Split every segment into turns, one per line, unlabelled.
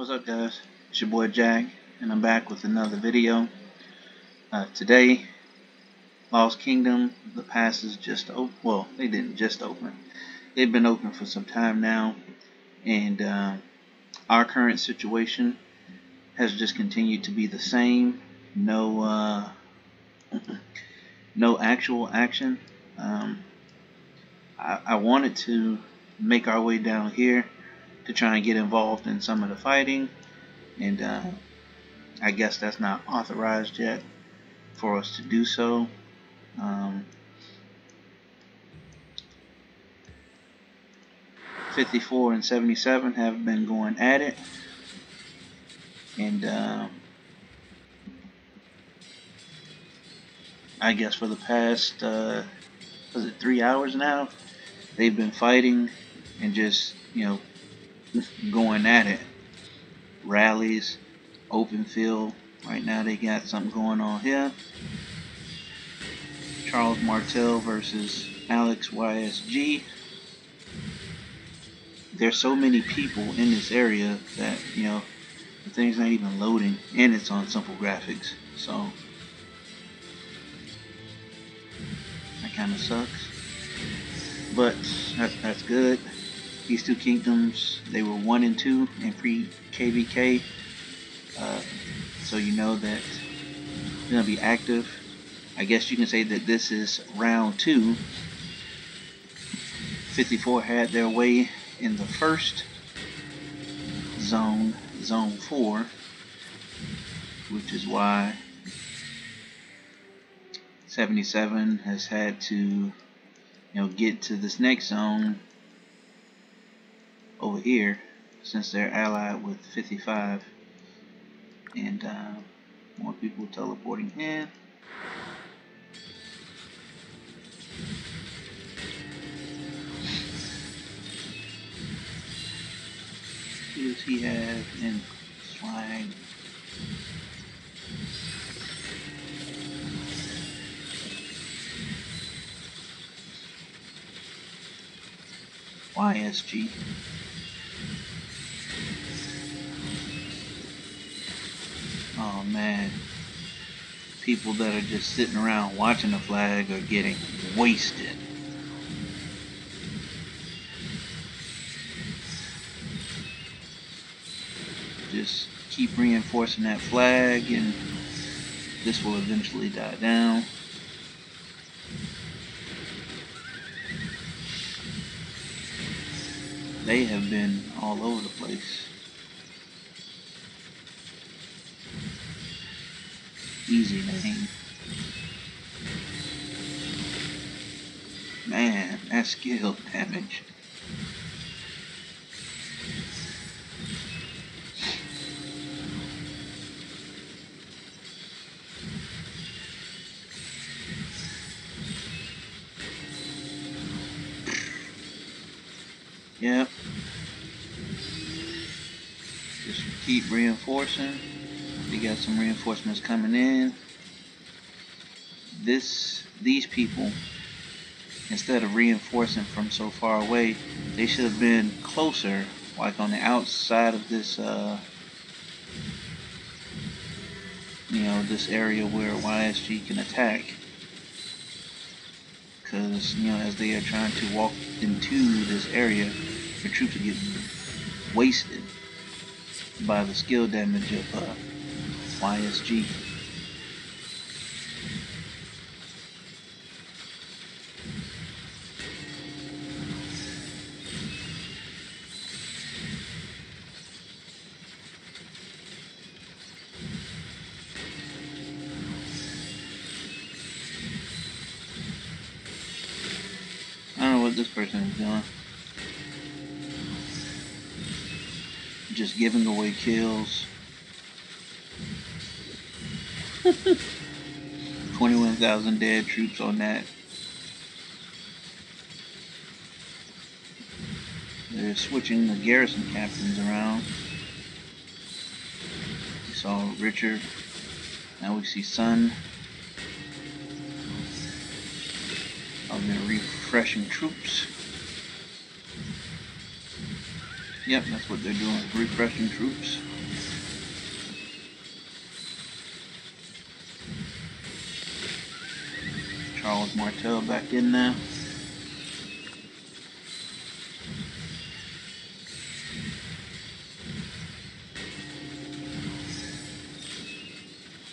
What's up guys? It's your boy Jack and I'm back with another video. Uh, today, Lost Kingdom, the pass is just open. Well, they didn't just open. They've been open for some time now and uh, our current situation has just continued to be the same. No, uh, no actual action. Um, I, I wanted to make our way down here to try and get involved in some of the fighting. And uh, I guess that's not authorized yet for us to do so. Um, 54 and 77 have been going at it. And uh, I guess for the past uh, was it three hours now they've been fighting and just you know going at it. Rallies, open field. Right now they got something going on here. Charles Martel versus Alex YSG. There's so many people in this area that, you know, the thing's not even loading and it's on simple graphics. So that kind of sucks. But that, that's good. These two kingdoms, they were one and two in pre-KVK. Uh, so you know that they're going to be active. I guess you can say that this is round two. 54 had their way in the first zone, zone 4, which is why 77 has had to you know get to this next zone over here since they're allied with 55 and uh, more people teleporting in. Does he have in swag YSG Oh man. People that are just sitting around watching the flag are getting wasted. Just keep reinforcing that flag and this will eventually die down. They have been all over the place. Easy name. Man, that skill damage. Yep. Just keep reinforcing. Got some reinforcements coming in. This, these people, instead of reinforcing from so far away, they should have been closer, like on the outside of this, uh, you know, this area where YSG can attack. Because, you know, as they are trying to walk into this area, the troops are getting wasted by the skill damage of uh, YSG. I don't know what this person is doing. Just giving away kills. 21,000 dead troops on that. They're switching the garrison captains around. We saw Richard. Now we see Sun. They're refreshing troops. Yep, that's what they're doing, refreshing troops. Charles Martel back in there.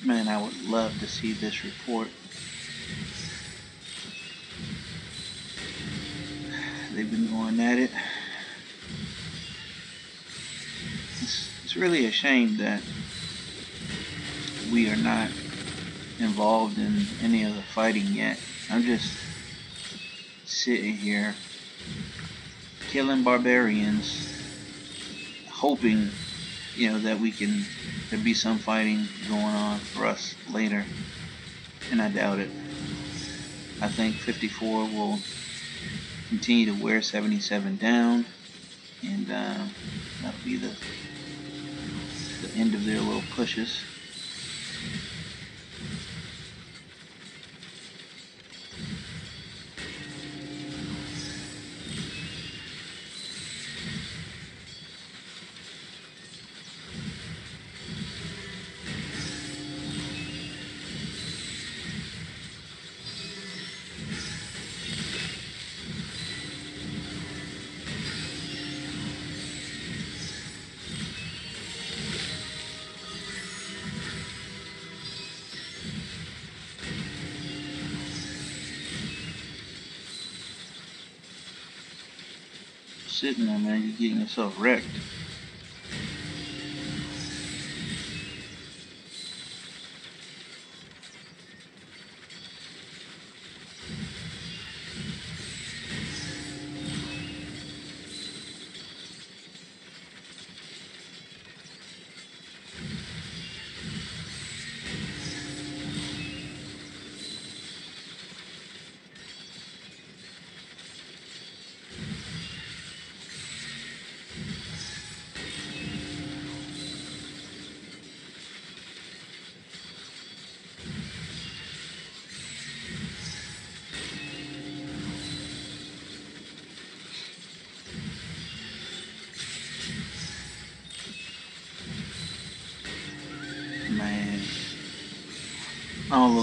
Man, I would love to see this report. They've been going at it. It's, it's really a shame that we are not involved in any of the fighting yet. I'm just sitting here killing barbarians, hoping, you know, that we can there be some fighting going on for us later, and I doubt it. I think 54 will continue to wear 77 down, and uh, that'll be the the end of their little pushes. Sitting there, man. You're getting yourself wrecked.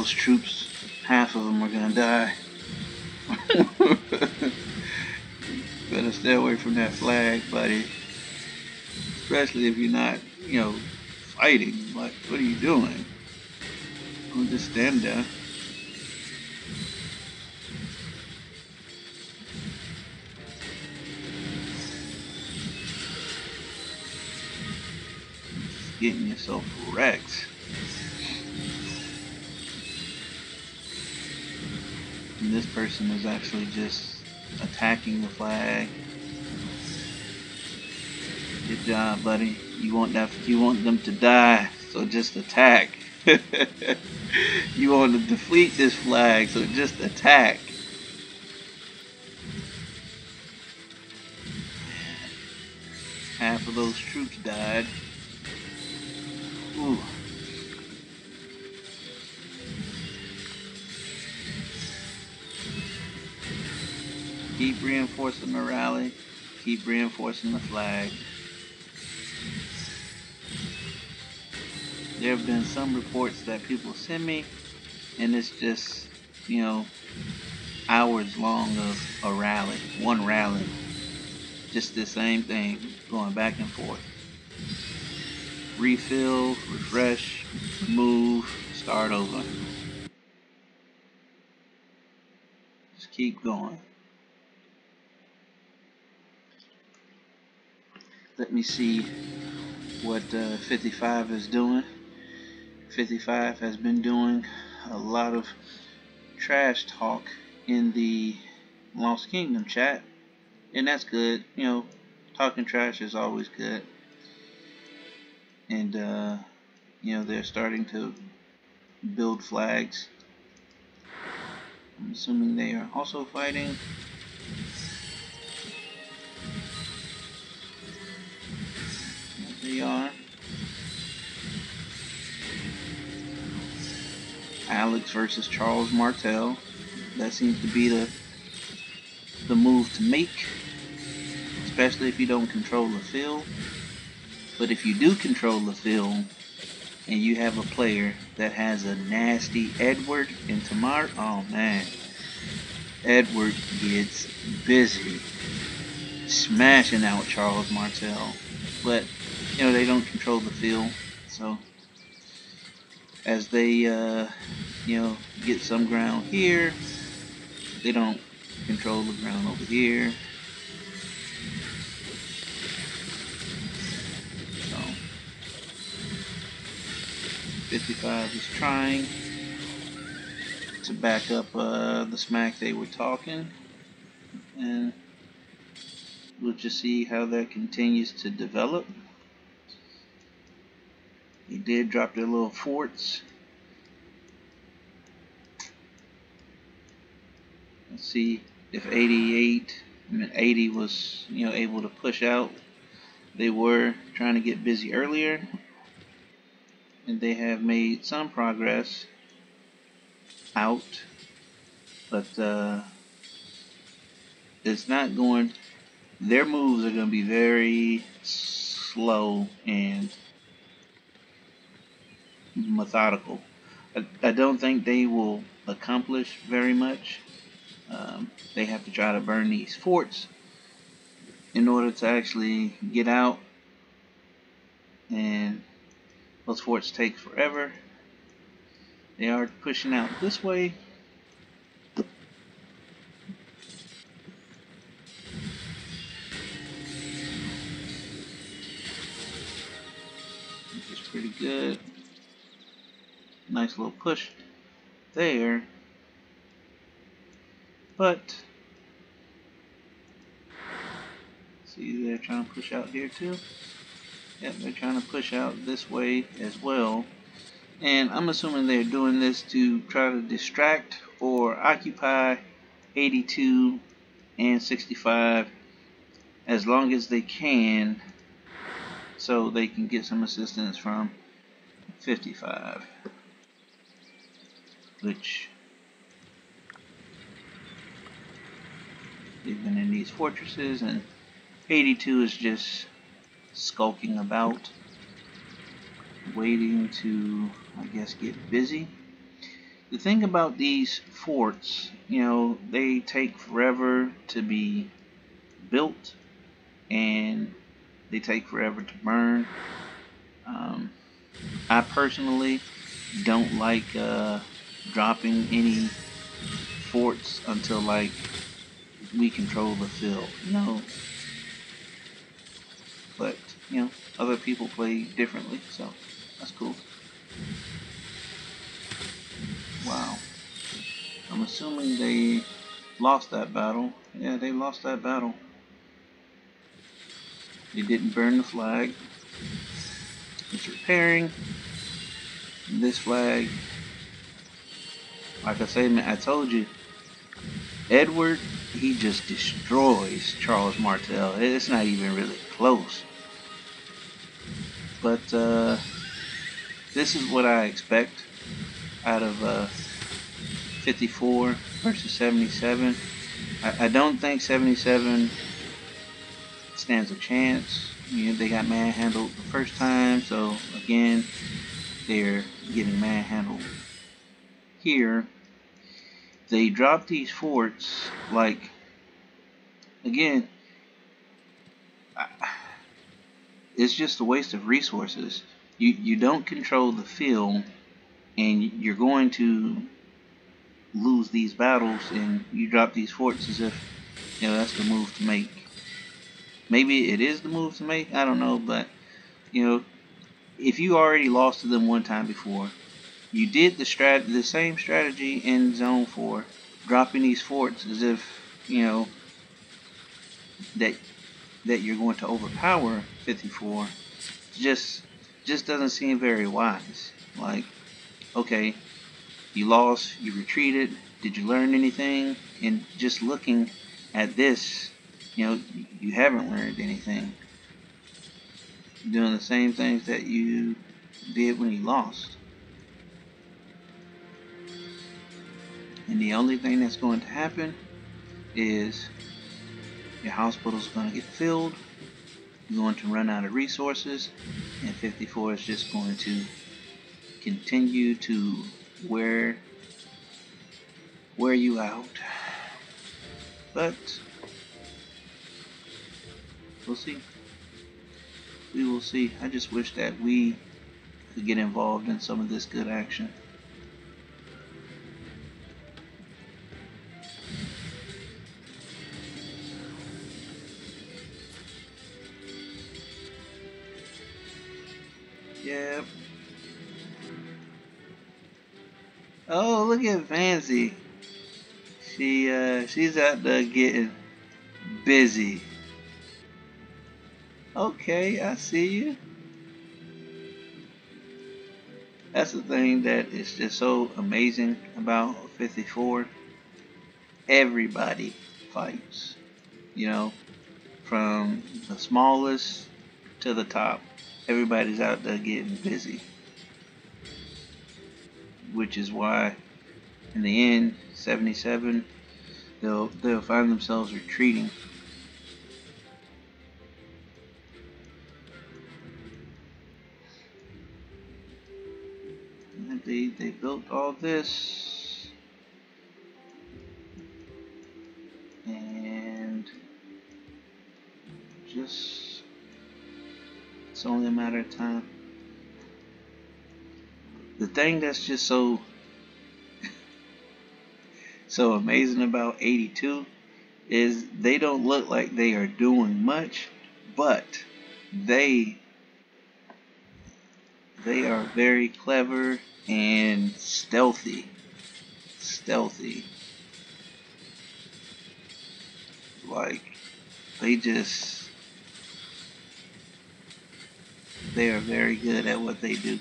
Those troops, half of them are gonna die. Better stay away from that flag, buddy. Especially if you're not, you know, fighting. Like, what are you doing? Don't just stand there. getting yourself wrecked. This person is actually just attacking the flag. Good job, buddy. You want that you want them to die, so just attack. you want to defeat this flag, so just attack. Half of those troops died. Reinforcing morale. Keep reinforcing the flag. There have been some reports that people send me, and it's just, you know, hours long of a rally, one rally. Just the same thing, going back and forth refill, refresh, move, start over. Just keep going. Let me see what uh, 55 is doing. 55 has been doing a lot of trash talk in the Lost Kingdom chat, and that's good. You know, talking trash is always good and uh, you know they're starting to build flags. I'm assuming they are also fighting. They are. Alex versus Charles Martel. That seems to be the the move to make. especially if you don't control the field. But if you do control the field and you have a player that has a nasty Edward and Tamar, oh man, Edward gets busy smashing out Charles Martel. But, you know, they don't control the field, so as they, uh, you know, get some ground here, they don't control the ground over here. So, 55 is trying to back up uh, the smack they were talking. And we'll just see how that continues to develop. They did drop their little forts. Let's see if 88, I mean 80 was, you know, able to push out. They were trying to get busy earlier. And they have made some progress out. But uh, it's not going, their moves are going to be very slow and methodical. I, don't think they will accomplish very much. Um, they have to try to burn these forts in order to actually get out and those forts take forever. They are pushing out this way. Which is pretty good nice little push there. But, see they're trying to push out here too. Yep, they're trying to push out this way as well. And I'm assuming they're doing this to try to distract or occupy 82 and 65 as long as they can so they can get some assistance from 55 which they've been in these fortresses and 82 is just skulking about waiting to I guess get busy. The thing about these forts you know they take forever to be built and they take forever to burn. Um, I personally don't like uh, dropping any forts until like we control the field, No. But, you know, other people play differently, so that's cool. Wow. I'm assuming they lost that battle. Yeah, they lost that battle. They didn't burn the flag. It's repairing. This flag like I said, I told you, Edward, he just destroys Charles Martel. It's not even really close. But uh, this is what I expect out of uh, 54 versus 77. I, I don't think 77 stands a chance. You know, they got manhandled the first time, so again, they're getting manhandled here they drop these forts like again it's just a waste of resources. You you don't control the field and you're going to lose these battles and you drop these forts as if you know that's the move to make. Maybe it is the move to make I don't know but you know if you already lost to them one time before you did the strat the same strategy in zone 4 dropping these forts as if you know that that you're going to overpower 54 just just doesn't seem very wise. Like okay you lost you retreated did you learn anything? And just looking at this you know you haven't learned anything. Doing the same things that you did when you lost And the only thing that's going to happen is your hospital is going to get filled. You're going to run out of resources, and 54 is just going to continue to wear wear you out. But we'll see. We will see. I just wish that we could get involved in some of this good action. Look at Fancy. She uh she's out there getting busy. Okay, I see you. That's the thing that is just so amazing about 54. Everybody fights, you know, from the smallest to the top. Everybody's out there getting busy. Which is why, in the end, 77, they'll they'll find themselves retreating. They, they built all this. And just it's only a matter of time. The thing that's just so so amazing about 82 is they don't look like they are doing much but they they are very clever and stealthy. Stealthy. Like, they just. They are very good at what they do.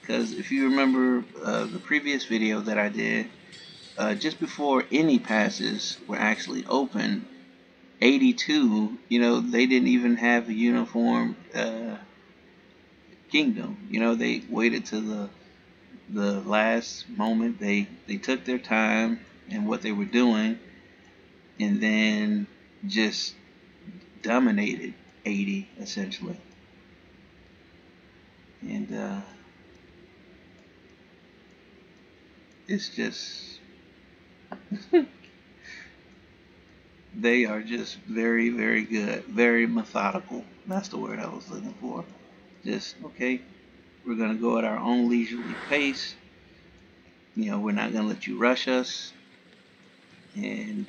Because if you remember uh, the previous video that I did, uh, just before any passes were actually open, 82, you know, they didn't even have a uniform. Uh, kingdom. You know, they waited to the the last moment. They they took their time and what they were doing, and then just dominated 80 essentially. And uh, it's just they are just very very good, very methodical. That's the word I was looking for. Just okay we're going to go at our own leisurely pace. You know we're not going to let you rush us. And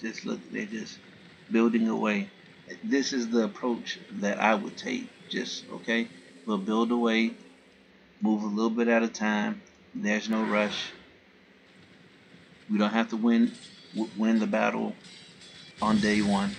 just look they're just building away this is the approach that I would take just okay? We'll build away move a little bit at a time. There's no rush we don't have to win win the battle on day one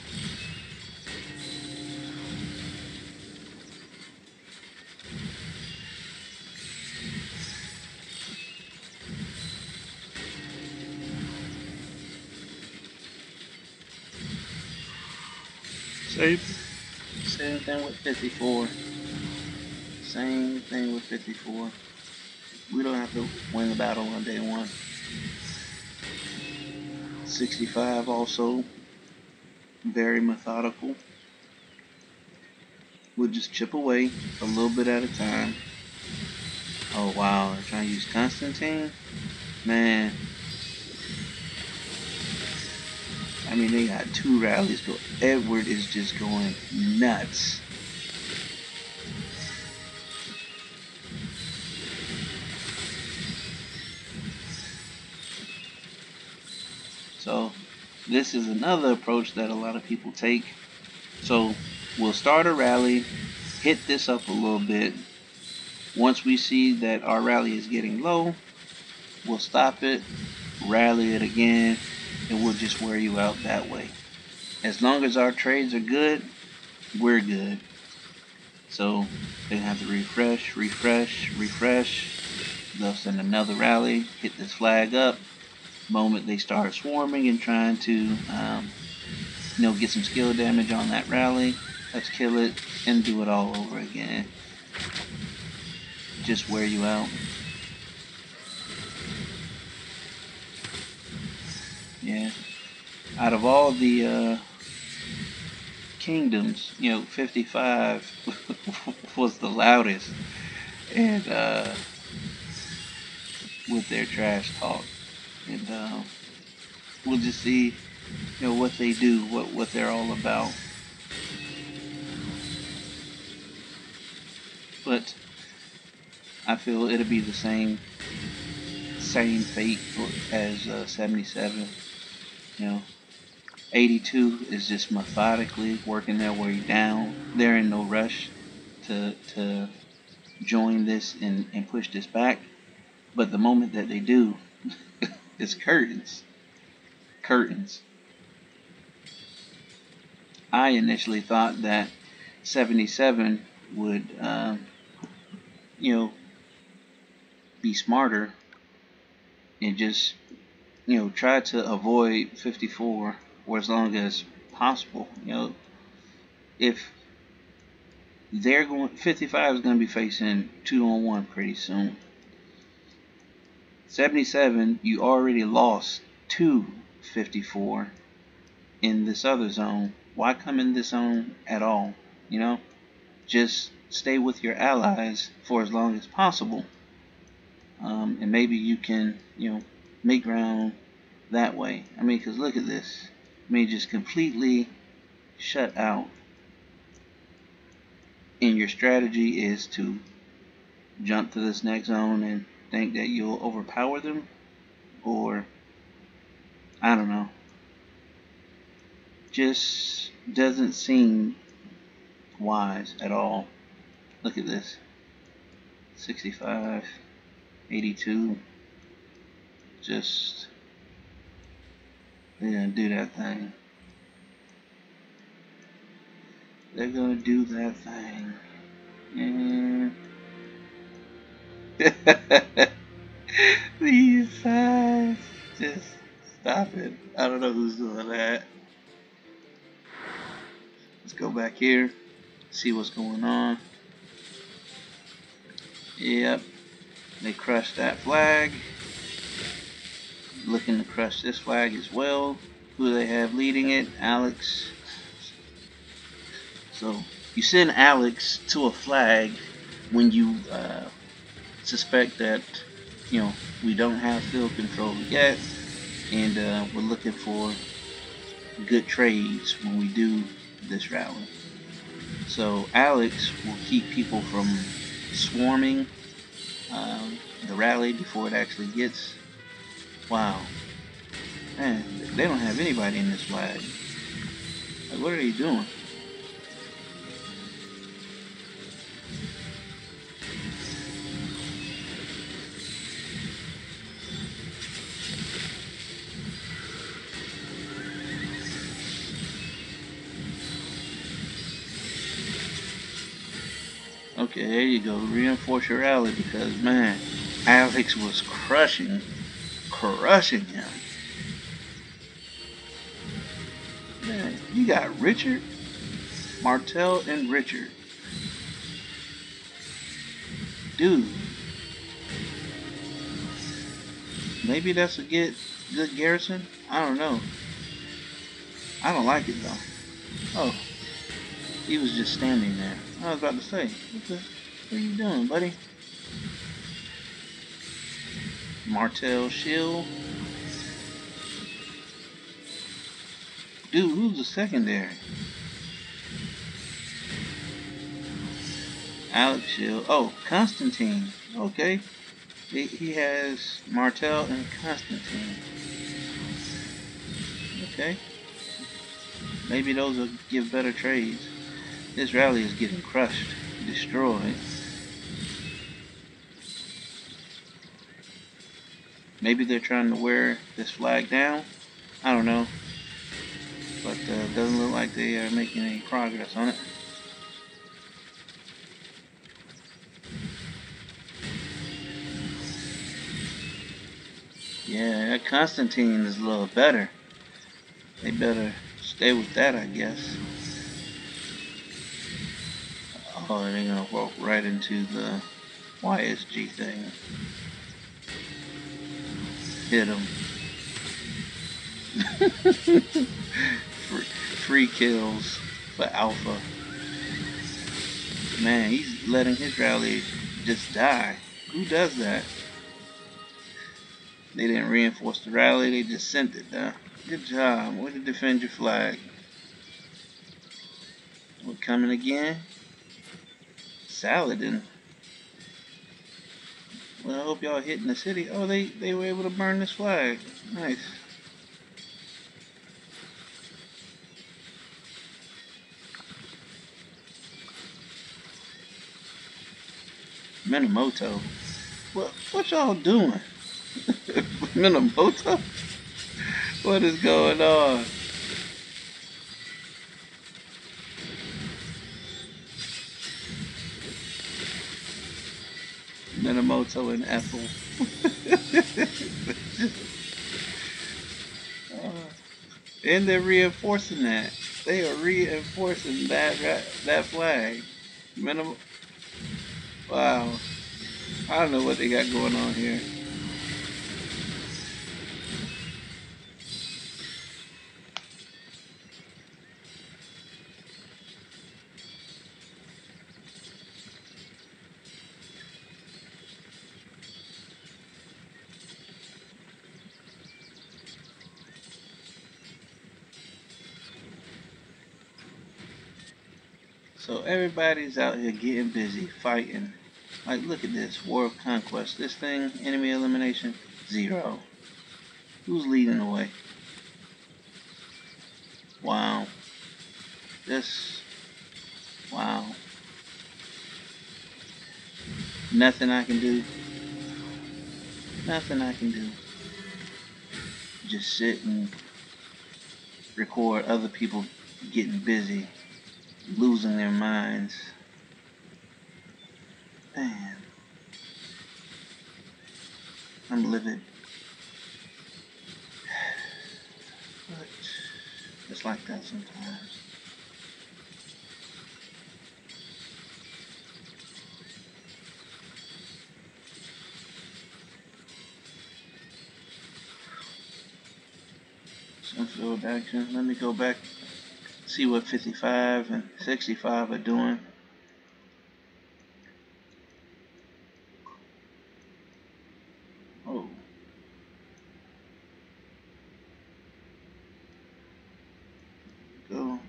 Same, same thing with 54. Same thing with 54. We don't have to win the battle on day one. 65 also very methodical. We'll just chip away a little bit at a time. Oh wow, they're trying to use Constantine? Man, I mean, they got two rallies go. Edward is just going nuts. So, this is another approach that a lot of people take. So, we'll start a rally, hit this up a little bit. Once we see that our rally is getting low, we'll stop it, rally it again, and we'll just wear you out that way. As long as our trades are good, we're good. So they have to refresh, refresh, refresh. They'll send another rally, hit this flag up. Moment they start swarming and trying to, um, you know, get some skill damage on that rally. Let's kill it and do it all over again. Just wear you out. Yeah. out of all the uh, kingdoms, you know, 55 was the loudest, and uh, with their trash talk, and uh, we'll just see, you know, what they do, what what they're all about. But I feel it'll be the same same fate as uh, 77. You know, 82 is just methodically working their way down. They're in no rush to to join this and, and push this back. But the moment that they do, it's curtains. Curtains. I initially thought that 77 would um, you know, be smarter and just, you know, try to avoid 54 for as long as possible. You know, if they're going, 55 is going to be facing two on one pretty soon. 77, you already lost to 54 in this other zone. Why come in this zone at all? You know, just stay with your allies for as long as possible. Um, and maybe you can, you know, make ground that way. I mean, because look at this. I mean, just completely shut out. And your strategy is to jump to this next zone and think that you'll overpower them? Or, I don't know. Just doesn't seem wise at all. Look at this. 65, 82. Just, they're to do that thing. They're to do that thing. And these sides, just stop it. I don't know who's doing that. Let's go back here, see what's going on. Yep. They crushed that flag. Looking to crush this flag as well. Who they have leading it? Alex. So you send Alex to a flag when you uh, suspect that you know we don't have field control yet, and uh, we're looking for good trades when we do this rally. So Alex will keep people from swarming um, the rally before it actually gets. Wow. Man, they don't have anybody in this flag. Like, what are they doing? Okay, there you go. Reinforce your rally because, man, Alex was crushing, crushing him. Man, you got Richard, Martel, and Richard. Dude. Maybe that's a good, good garrison? I don't know. I don't like it though. Oh, he was just standing there. I was about to say, what, the, what are you doing, buddy? Martel Shield. Dude, who's the secondary? Alex Shield. Oh, Constantine. Okay. He, he has Martel and Constantine. Okay. Maybe those will give better trades. This rally is getting crushed, destroyed. Maybe they're trying to wear this flag down. I don't know. But uh, doesn't look like they are making any progress on it. Yeah, Constantine is a little better. They better stay with that, I guess. Oh, they're gonna walk right into the YSG thing. Hit him. free, kills for Alpha. Man, he's letting his rally just die. Who does that? They didn't reinforce the rally, they just sent it down. Good job. Way to defend your flag. We're coming again. Saladin. Well, I hope y'all hitting the city. Oh, they, they were able to burn this flag. Nice. Minamoto. What what y'all doing? Minamoto? What is going on? Uh, and they're reinforcing that. They are reinforcing that that flag. Minim Wow. I don't know what they got going on here. Everybody's out here getting busy, fighting. Like, look at this, War of Conquest. This thing, enemy elimination, zero. Who's leading the way? Wow. This, wow. Nothing I can do. Nothing I can do. Just sit and record other people getting busy losing their minds. Man, I'm livid. But it's like that sometimes. Let me go back see what 55 and 65 are doing. Oh. Go.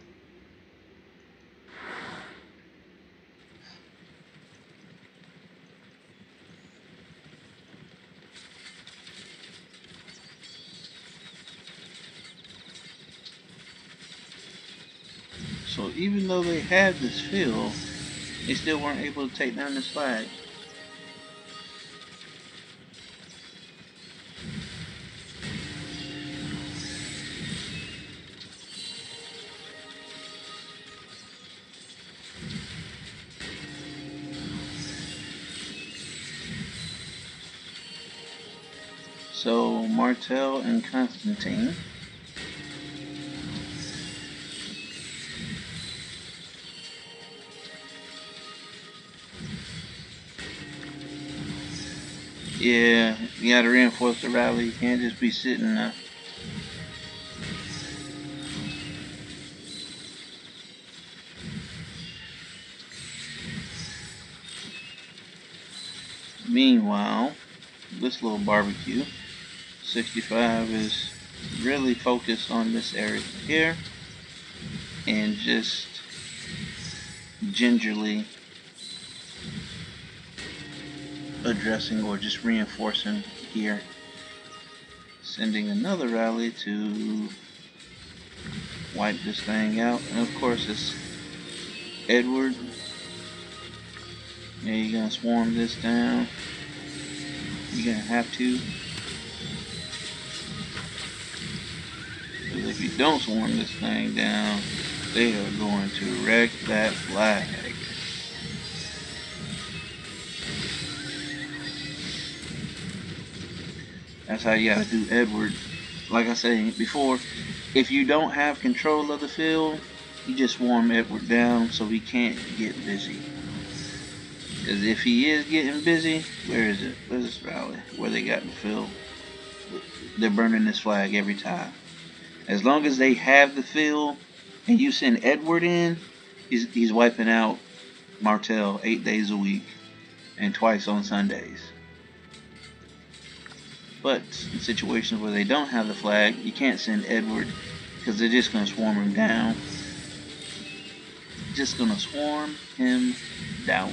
So even though they had this field, they still weren't able to take down this flag. So Martel and Constantine Yeah, you gotta reinforce the rally. You can't just be sitting there. Meanwhile, this little barbecue, 65 is really focused on this area here and just gingerly addressing or just reinforcing here. Sending another rally to wipe this thing out. And of course it's Edward. Yeah, you're gonna swarm this down. You're gonna have to. Because if you don't swarm this thing down, they are going to wreck that flag. That's how you gotta do Edward. Like I said before, if you don't have control of the field, you just warm Edward down so he can't get busy. Because if he is getting busy, where is it? Where's this rally? Where they got the field? They're burning this flag every time. As long as they have the field and you send Edward in, he's, he's wiping out Martel eight days a week and twice on Sundays. But in situations where they don't have the flag, you can't send Edward because they're just going to swarm him down. Just going to swarm him down.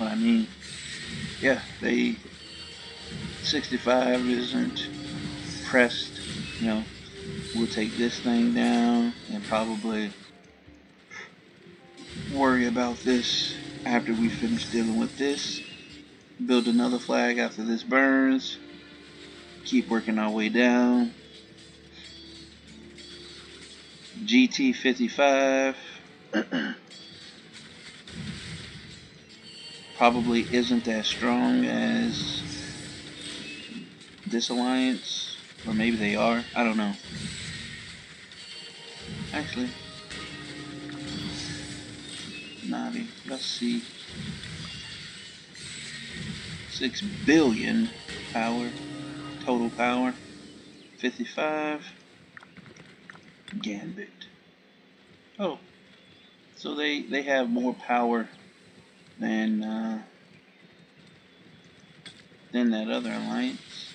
But I mean, yeah, they 65 isn't pressed. You know, we'll take this thing down and probably worry about this after we finish dealing with this. Build another flag after this burns. Keep working our way down. GT 55. probably isn't as strong as this alliance, or maybe they are. I don't know. Actually, Navi. Let's see. Six billion power, total power. Fifty-five. Gambit. Oh, so they they have more power than uh, than that other alliance.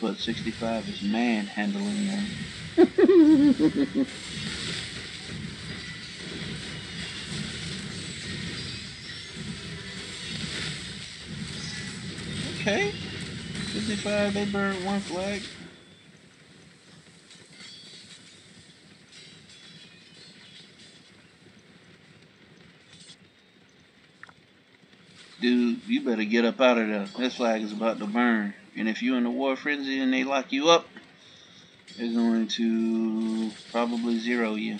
But 65 is manhandling them. okay. 55, they burned one flag. dude, you better get up out of there. This flag is about to burn. And if you're in a war frenzy and they lock you up, they're going to probably zero you.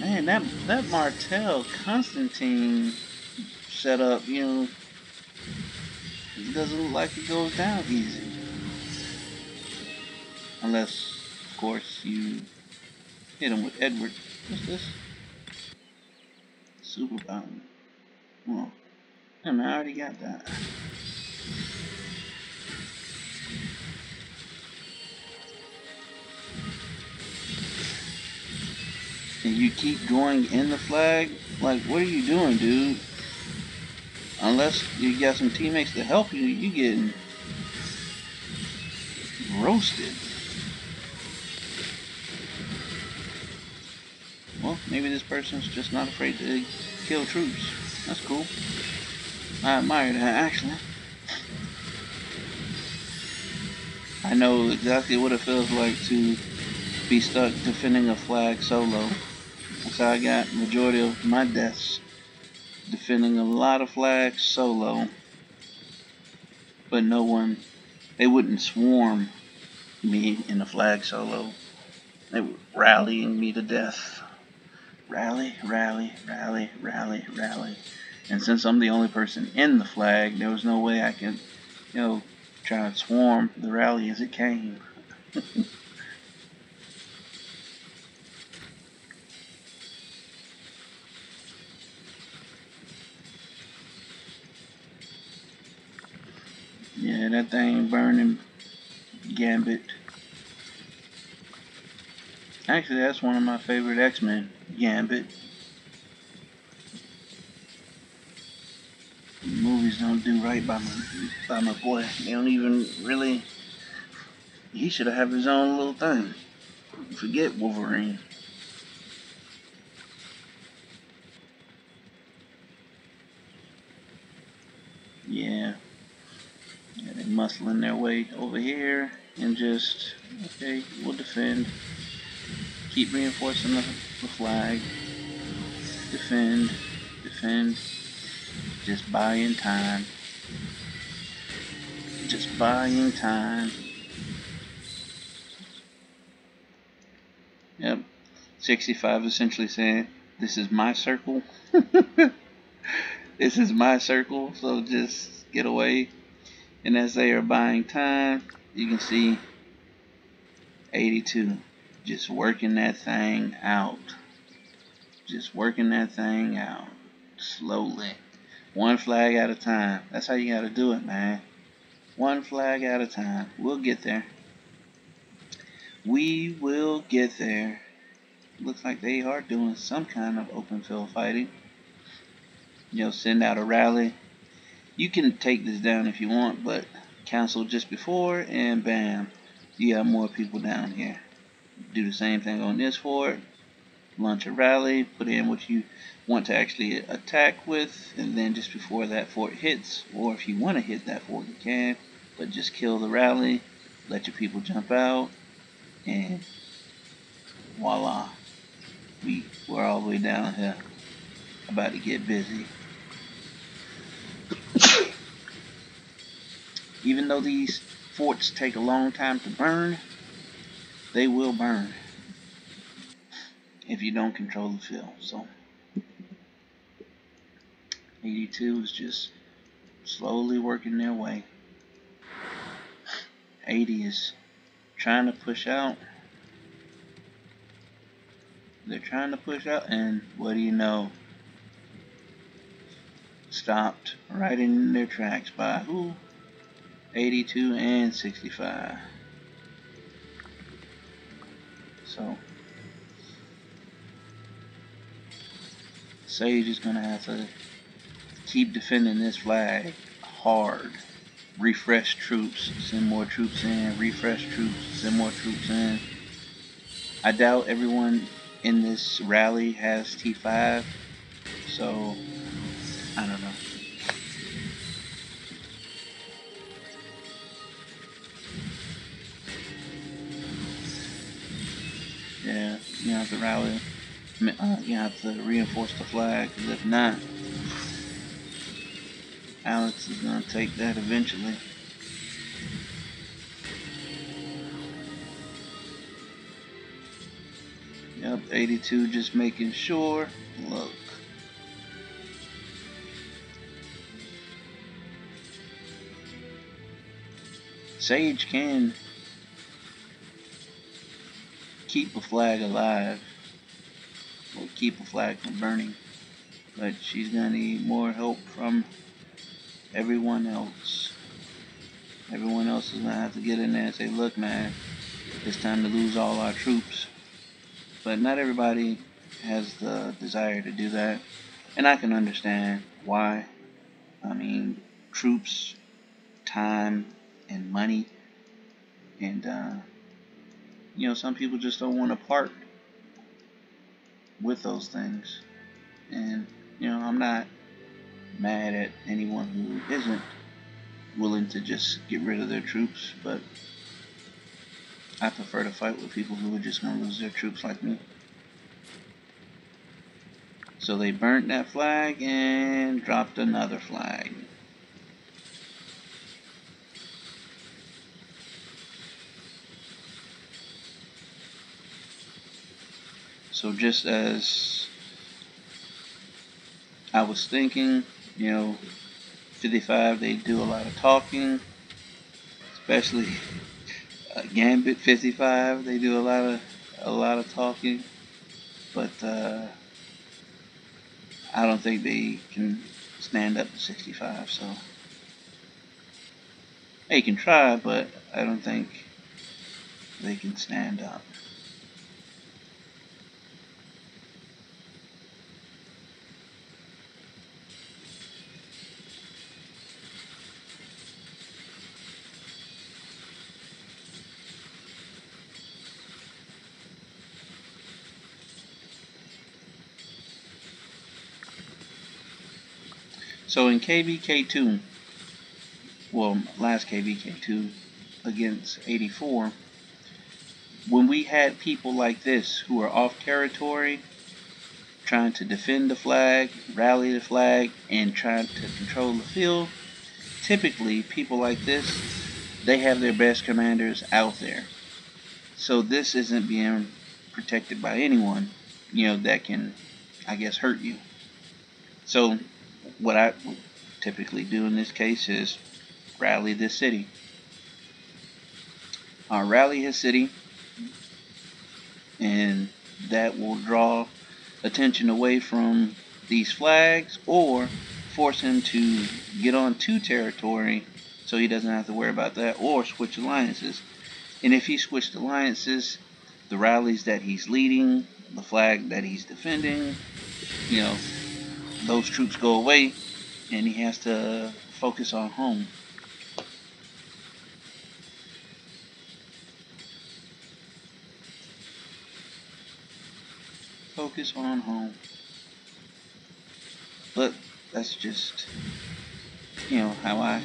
Man, that that Martel Constantine setup, you know, it doesn't look like it goes down easy. Unless, of course, you Hit him with Edward. What's this? Super. I I already got that. And you keep going in the flag? Like, what are you doing, dude? Unless you got some teammates to help you, you getting roasted. Well, maybe this person's just not afraid to kill troops. That's cool. I admire that, actually. I know exactly what it feels like to be stuck defending a flag solo. That's how I got majority of my deaths. Defending a lot of flags solo. But no one, they wouldn't swarm me in a flag solo. They were rallying me to death rally, rally, rally, rally, rally. And since I'm the only person in the flag, there was no way I could, you know, try to swarm the rally as it came. yeah, that thing burning Gambit. Actually, that's one of my favorite X-Men, Gambit. Movies don't do right by my by my boy. They don't even really. He should have his own little thing. Forget Wolverine. Yeah. Yeah, they're muscling their way over here and just okay, we'll defend. Keep reinforcing the, the flag. Defend. Defend. Just buying time. Just buying time. Yep. 65 essentially saying, this is my circle. this is my circle, so just get away. And as they are buying time, you can see 82 just working that thing out. Just working that thing out slowly. One flag at a time. That's how you got to do it, man. One flag at a time. We'll get there. We will get there. Looks like they are doing some kind of open field fighting. You know, send out a rally. You can take this down if you want, but cancel just before and bam, you have more people down here. Do the same thing on this fort. Launch a rally, put in what you want to actually attack with, and then just before that fort hits, or if you want to hit that fort, you can, but just kill the rally, let your people jump out, and voila. We, we're all the way down here, about to get busy. Even though these forts take a long time to burn, they will burn if you don't control the field. So 82 is just slowly working their way. 80 is trying to push out. They're trying to push out, and what do you know? Stopped right in their tracks by who? 82 and 65. So, Sage is going to have to keep defending this flag hard. Refresh troops, send more troops in, refresh troops, send more troops in. I doubt everyone in this rally has T5, so I don't know. You have to rally. Uh, you have to reinforce the flag, because if not, Alex is going to take that eventually. Yep, 82 just making sure. Look. Sage can keep a flag alive or keep a flag from burning but she's gonna need more help from everyone else. Everyone else is gonna have to get in there and say, look man, it's time to lose all our troops. But not everybody has the desire to do that. And I can understand why. I mean, troops, time, and money. And, uh, you know, some people just don't want to part with those things. And, you know, I'm not mad at anyone who isn't willing to just get rid of their troops, but I prefer to fight with people who are just going to lose their troops like me. So they burnt that flag and dropped another flag. So just as I was thinking, you know, 55, they do a lot of talking, especially uh, Gambit 55, they do a lot of a lot of talking, but uh, I don't think they can stand up to 65. So they can try, but I don't think they can stand up. So in KVK2, well, last KVK2 against 84, when we had people like this who are off territory, trying to defend the flag, rally the flag, and trying to control the field, typically people like this, they have their best commanders out there. So this isn't being protected by anyone, you know, that can, I guess, hurt you. So what I typically do in this case is rally this city. I'll rally his city, and that will draw attention away from these flags or force him to get on to territory so he doesn't have to worry about that or switch alliances. And if he switched alliances, the rallies that he's leading, the flag that he's defending, you know, those troops go away and he has to focus on home. Focus on home. But that's just, you know, how I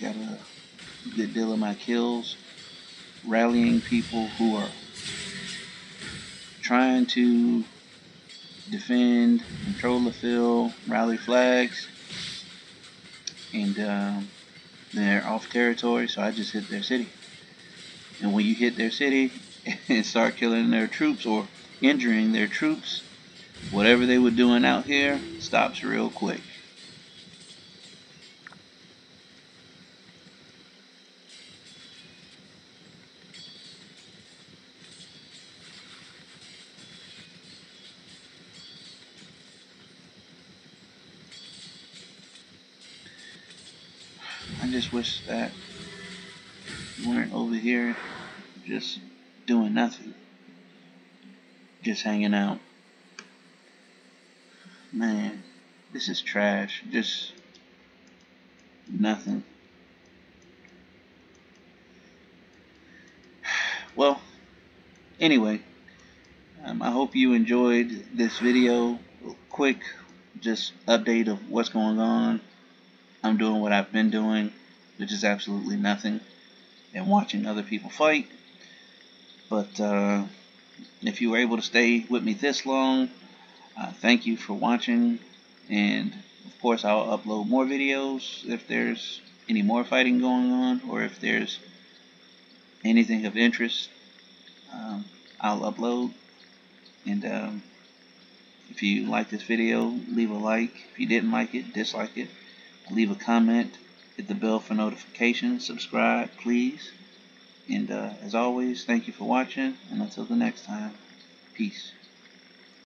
got a good deal of my kills rallying people who are trying to defend, control the field, rally flags, and um, they're off territory, so I just hit their city. And when you hit their city and start killing their troops or injuring their troops, whatever they were doing out here stops real quick. Just wish that you weren't over here just doing nothing. Just hanging out. Man, this is trash. Just nothing. Well, anyway, um, I hope you enjoyed this video. Quick, just update of what's going on. I'm doing what I've been doing, which is absolutely nothing, and watching other people fight. But uh, if you were able to stay with me this long, uh, thank you for watching, and of course I'll upload more videos if there's any more fighting going on, or if there's anything of interest, um, I'll upload. And um, if you like this video, leave a like. If you didn't like it, dislike it. Leave a comment. Hit the bell for notifications. Subscribe, please. And uh, as always, thank you for watching. And until the next time, peace.